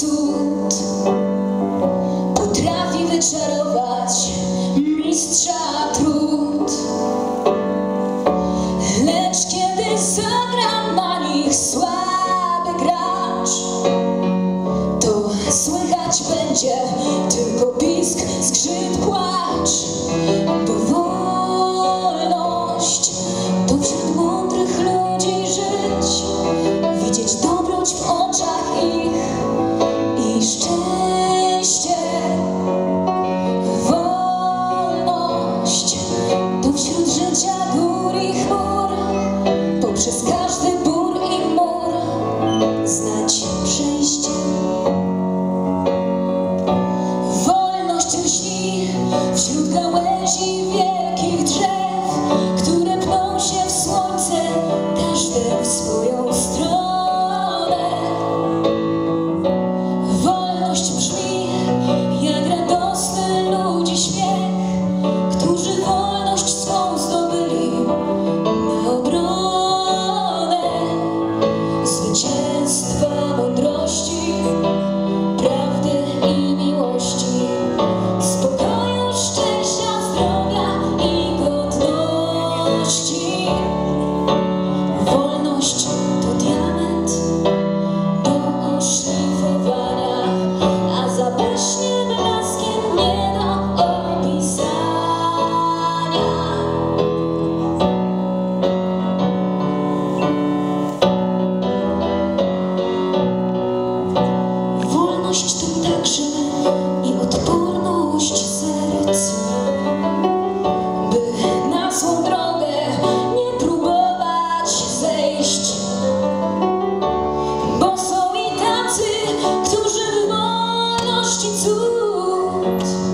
cud. Potrafi wyczarować mistrza trud. Lecz kiedy zagram na nich słaby gracz To słychać będzie tylko pisk skrzydła miłość To wśród życia gór i chmur Poprzez każdy bór i mur Znać przejście. Wolność lśni Wśród gałęzi wielkich miłości cud.